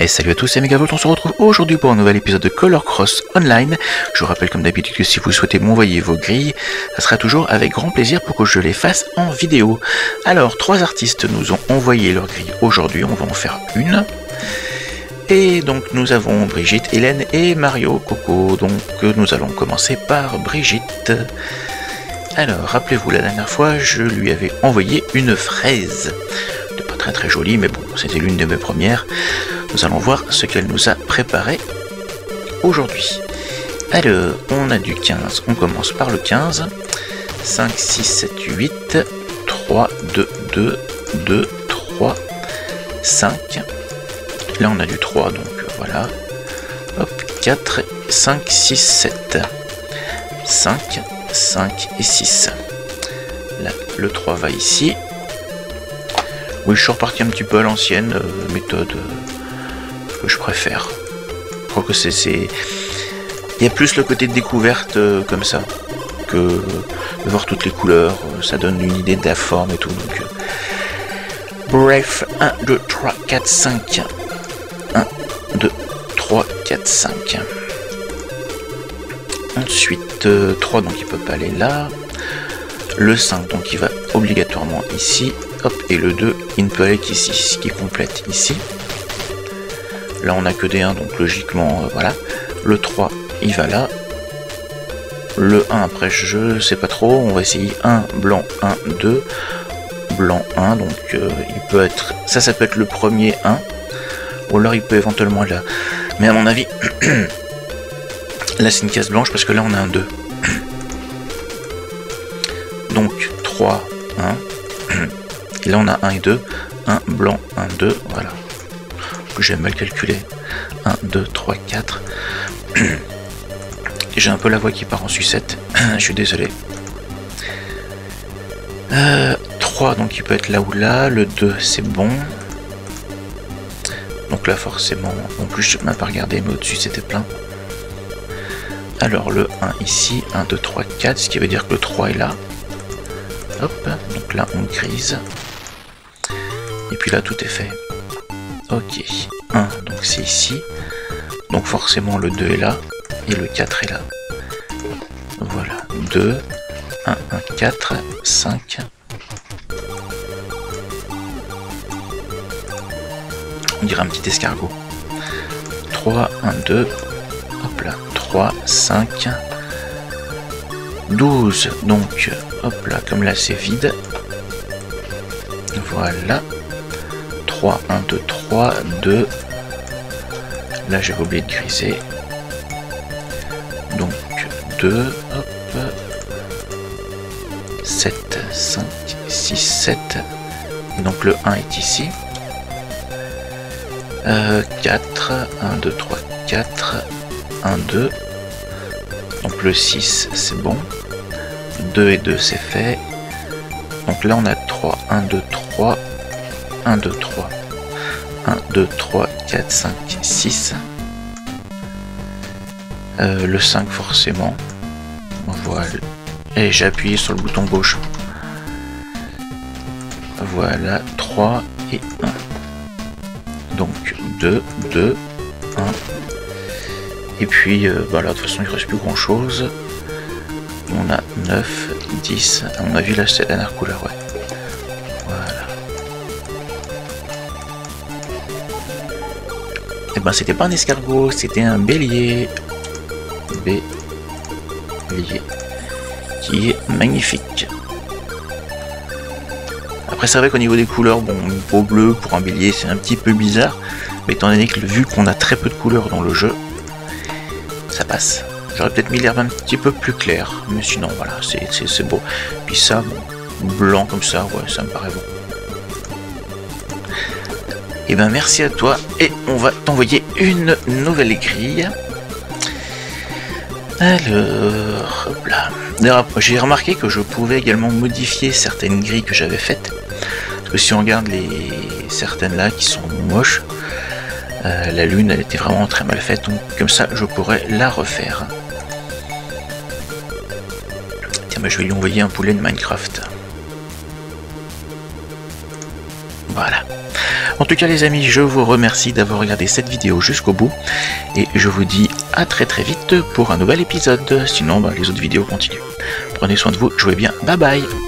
Et salut à tous, c'est Megavolt, on se retrouve aujourd'hui pour un nouvel épisode de Color Cross Online. Je vous rappelle comme d'habitude que si vous souhaitez m'envoyer vos grilles, ça sera toujours avec grand plaisir pour que je les fasse en vidéo. Alors, trois artistes nous ont envoyé leurs grilles aujourd'hui, on va en faire une. Et donc nous avons Brigitte, Hélène et Mario Coco. Donc nous allons commencer par Brigitte. Alors, rappelez-vous, la dernière fois, je lui avais envoyé une fraise. Pas très très jolie, mais bon, c'était l'une de mes premières. Nous allons voir ce qu'elle nous a préparé aujourd'hui. Alors, on a du 15. On commence par le 15. 5, 6, 7, 8, 3, 2, 2, 2, 3, 5. Là, on a du 3, donc voilà. Hop, 4, 5, 6, 7. 5, 5 et 6. Là, le 3 va ici. Oui, je suis reparti un petit peu à l'ancienne euh, méthode euh, je préfère. Je crois que c'est. Il y a plus le côté de découverte euh, comme ça que de voir toutes les couleurs. ça donne une idée de la forme et tout. Donc, bref, 1, 2, 3, 4, 5. 1, 2, 3, 4, 5. Ensuite, 3, donc il peut pas aller là. Le 5, donc il va obligatoirement ici. Hop, et le 2, il ne peut aller qu'ici, ce qui complète ici. Là, on n'a que des 1, donc logiquement, euh, voilà. Le 3, il va là. Le 1, après, je sais pas trop. On va essayer 1, blanc, 1, 2. Blanc 1, donc euh, il peut être... Ça, ça peut être le premier 1. Ou alors il peut éventuellement là. Mais à mon avis, là c'est une case blanche parce que là on a un 2. Donc 3, 1. Et là on a 1 et 2. 1 blanc, 1, 2. Voilà. J'ai mal calculé. 1, 2, 3, 4. J'ai un peu la voix qui part en sucette. Je suis désolé. 3, donc il peut être là ou là. Le 2, c'est bon. Donc là, forcément, en plus, je ne m'ai pas regardé, mais au-dessus, c'était plein. Alors, le 1 ici, 1, 2, 3, 4, ce qui veut dire que le 3 est là. Hop, donc là, on grise. Et puis là, tout est fait. Ok, 1, donc c'est ici. Donc forcément, le 2 est là. Et le 4 est là. Voilà, 2, 1, 1, 4, 5. On dirait un petit escargot. 3, 1, 2. Hop là, 3, 5. 12. Donc, hop là, comme là c'est vide. Voilà. 3, 1, 2, 3, 2. Là, j'ai oublié de griser. Donc, 2, hop. 7, 5, 6, 7. Et donc, le 1 est ici. 4, 1, 2, 3, 4, 1, 2. Donc le 6, c'est bon. 2 et 2, c'est fait. Donc là, on a 3, 1, 2, 3, 1, 2, 3. 1, 2, 3, 4, 5, 6. Euh, le 5 forcément. Voilà. Et j'ai appuyé sur le bouton gauche. Voilà, 3 et 1. Donc 2, 2, 1. Et puis, euh, bah là, de toute façon, il reste plus grand chose. On a 9, 10. On a vu là, c'est la dernière couleur, ouais. Ben, c'était pas un escargot, c'était un bélier. Bélier. Qui est magnifique. Après, c'est vrai qu'au niveau des couleurs, bon, une peau bleue pour un bélier, c'est un petit peu bizarre. Mais étant donné que vu qu'on a très peu de couleurs dans le jeu, ça passe. J'aurais peut-être mis l'herbe un petit peu plus claire. Mais sinon, voilà, c'est beau. Puis ça, blanc comme ça, ouais, ça me paraît bon. Et eh ben merci à toi et on va t'envoyer une nouvelle grille. Alors, hop là. J'ai remarqué que je pouvais également modifier certaines grilles que j'avais faites que si on regarde les certaines là qui sont moches, euh, la lune elle était vraiment très mal faite, donc comme ça je pourrais la refaire. Tiens, bah, je vais lui envoyer un poulet de Minecraft. Voilà. En tout cas les amis, je vous remercie d'avoir regardé cette vidéo jusqu'au bout et je vous dis à très très vite pour un nouvel épisode. Sinon, bah, les autres vidéos continuent. Prenez soin de vous, jouez bien, bye bye